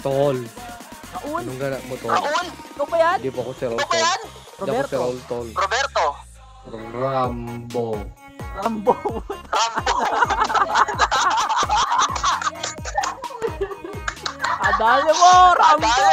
Tol. Raul. Anong gana mo, Tol? Raul? Ikaw ba yan? Hindi po ako si Raul, Ano ba Tol. yan? Hindi ako si Roberto. Raul, Tol. Roberto? Rambo. Rambo. Rambo? Adali mo, Rambo.